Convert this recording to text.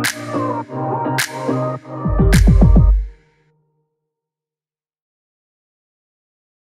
Música